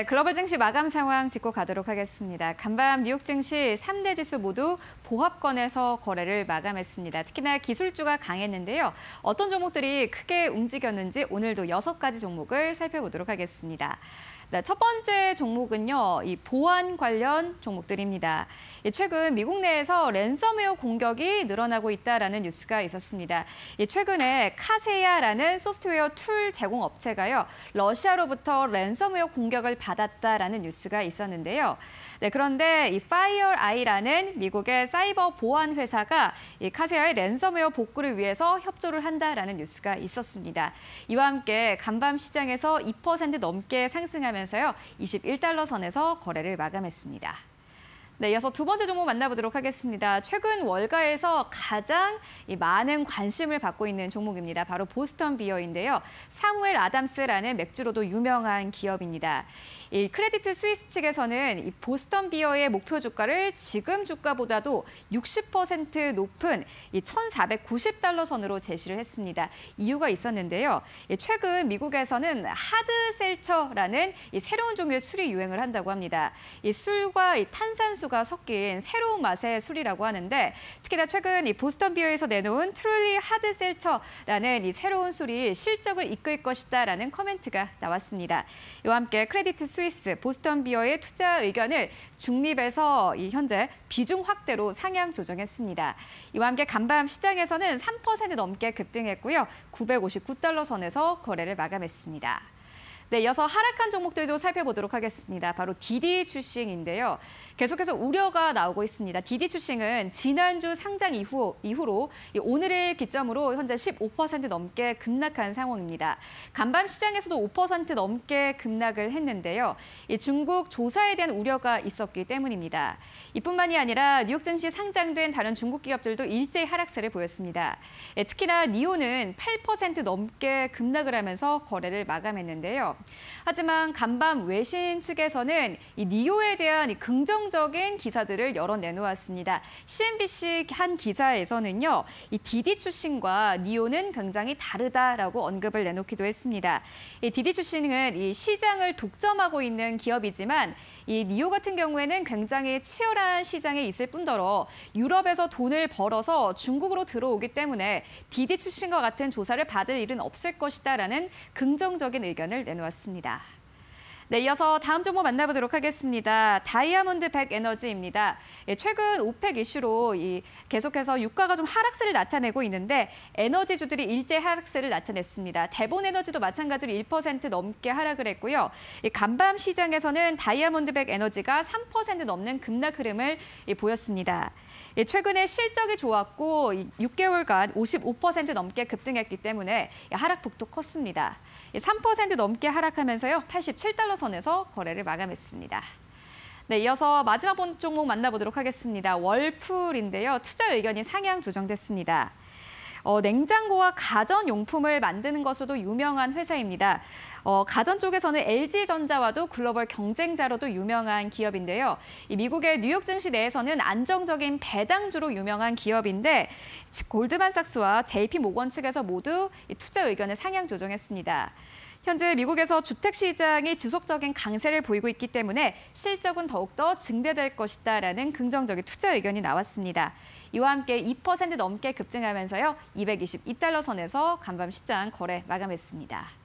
네, 글로벌 증시 마감 상황 짚고 가도록 하겠습니다. 간밤 뉴욕 증시 3대 지수 모두 보합권에서 거래를 마감했습니다. 특히나 기술주가 강했는데요. 어떤 종목들이 크게 움직였는지 오늘도 6가지 종목을 살펴보도록 하겠습니다. 네, 첫 번째 종목은요, 이 보안 관련 종목들입니다. 최근 미국 내에서 랜섬웨어 공격이 늘어나고 있다라는 뉴스가 있었습니다. 최근에 Kaseya라는 소프트웨어 툴 제공 업체가요, 러시아로부터 랜섬웨어 공격을 받았다라는 뉴스가 있었는데요. 네, 그런데 이 FireEye라는 미국의 사이버 보안 회사가 이 Kaseya의 랜섬웨어 복구를 위해서 협조를 한다라는 뉴스가 있었습니다. 이와 함께 간밤 시장에서 2% 넘게 상승하면서 하면서요. 21달러 선에서 거래를 마감했습니다. 네, 이어서 두 번째 종목 만나보도록 하겠습니다. 최근 월가에서 가장 많은 관심을 받고 있는 종목입니다. 바로 Boston Beer인데요. Samuel Adams라는 맥주로도 유명한 기업입니다. 이 Credit Suisse 측에서는 이 Boston Beer의 목표 주가를 지금 주가보다도 60% 높은 이 1,490달러 선으로 제시를 했습니다. 이유가 있었는데요. 최근 미국에서는 hard seltzer라는 이 새로운 종류의 술이 유행을 한다고 합니다. 이 술과 이 탄산수 탄산수가 섞인 새로운 맛의 술이라고 하는데 특히나 최근 이 Boston Beer에서 내놓은 Truly Hard Seltzer라는 이 새로운 술이 실적을 이끌 것이다라는 코멘트가 나왔습니다. 이와 함께 Credit Suisse Boston Beer의 투자 의견을 중립에서 이 현재 비중 확대로 상향 조정했습니다. 이와 함께 간밤 시장에서는 3% 넘게 급등했고요. 959달러 선에서 거래를 마감했습니다. 네, 이어서 하락한 종목들도 살펴보도록 하겠습니다. 바로 디디 추싱인데요. 계속해서 우려가 나오고 있습니다. 디디 추싱은 지난주 상장 이후, 이후로 오늘을 기점으로 현재 15% 넘게 급락한 상황입니다. 간밤 시장에서도 5% 넘게 급락을 했는데요. 중국 조사에 대한 우려가 있었기 때문입니다. 이뿐만이 아니라 뉴욕 증시 상장된 다른 중국 기업들도 일제히 하락세를 보였습니다. 예, 특히나 니오는 8% 넘게 급락을 하면서 거래를 마감했는데요. 하지만 간밤 외신 측에서는 이 니오에 대한 이 긍정적인 기사들을 여러 내놓았습니다. CNBC 한 기사에서는요, 이 디디 출신과 니오는 굉장히 다르다라고 언급을 내놓기도 했습니다. 이 디디 출신은 이 시장을 독점하고 있는 기업이지만 이 니오 같은 경우에는 굉장히 치열한 시장에 있을 뿐더러 유럽에서 돈을 벌어서 중국으로 들어오기 때문에 디디 출신과 같은 조사를 받을 일은 없을 것이다라는 긍정적인 의견을 내놓았습니다. 네, 이어서 다음 종목 만나보도록 하겠습니다. 다이아몬드 백 에너지입니다. 예, 최근 오펙 이슈로 이 계속해서 유가가 좀 하락세를 나타내고 있는데 에너지주들이 일제 하락세를 나타냈습니다. 대본 에너지도 마찬가지로 1% 넘게 하락을 했고요. 이 간밤 시장에서는 다이아몬드 백 에너지가 3% 넘는 급락 흐름을 보였습니다. 예, 최근에 실적이 좋았고 6개월간 55% 넘게 급등했기 때문에 하락 폭도 컸습니다. 3% 넘게 하락하면서요. 87달러 선에서 거래를 마감했습니다. 네, 이어서 마지막 본 종목 만나보도록 하겠습니다. 월풀인데요. 투자 의견이 상향 조정됐습니다. 어, 냉장고와 가전용품을 만드는 것으로도 유명한 회사입니다. 어, 가전 쪽에서는 LG전자와도 글로벌 경쟁자로도 유명한 기업인데요. 이 미국의 뉴욕 증시 내에서는 안정적인 배당주로 유명한 기업인데 골드만삭스와 JP모건 측에서 모두 투자 의견을 상향 조정했습니다. 현재 미국에서 주택 시장이 지속적인 강세를 보이고 있기 때문에 실적은 더욱더 증대될 것이다라는 긍정적인 투자 의견이 나왔습니다. 이와 함께 2% 넘게 급등하면서요. 222달러 선에서 간밤 시장 거래 마감했습니다.